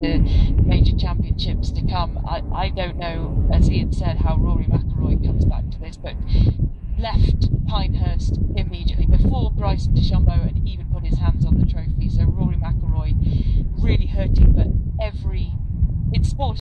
the major championships to come. I, I don't know, as Ian said, how Rory McIlroy comes back to this, but left Pinehurst immediately before Bryson DeChambeau had even put his hands on the trophy. So Rory McIlroy really hurting, but every in sport